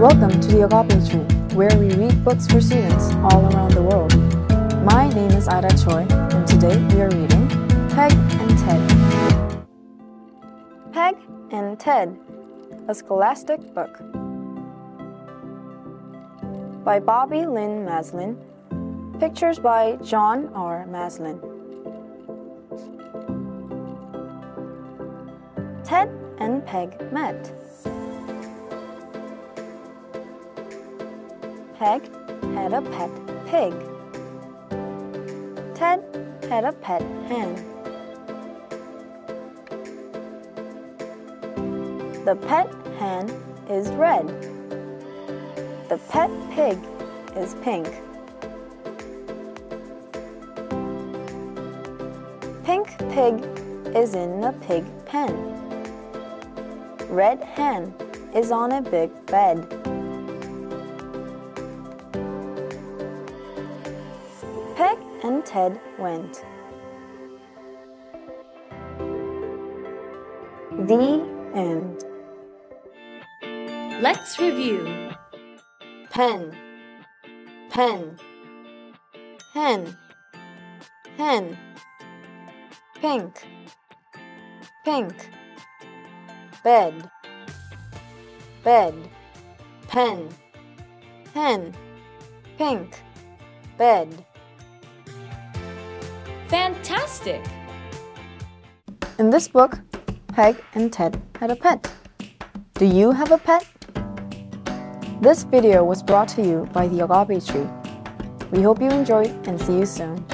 Welcome to the Agape Tree, where we read books for students all around the world. My name is Aida Choi, and today we are reading Peg and Ted. Peg and Ted, a scholastic book. By Bobby Lynn Maslen. Pictures by John R. Maslen. Ted and Peg met. Peg had a pet pig. Ted had a pet hen. The pet hen is red. The pet pig is pink. Pink pig is in a pig pen. Red hen is on a big bed. And Ted went. The end. Let's review. Pen, pen, hen, hen, pink, pink, bed, bed, pen, hen, pink, bed. Fantastic! In this book, Peg and Ted had a pet. Do you have a pet? This video was brought to you by the Agape Tree. We hope you enjoyed and see you soon.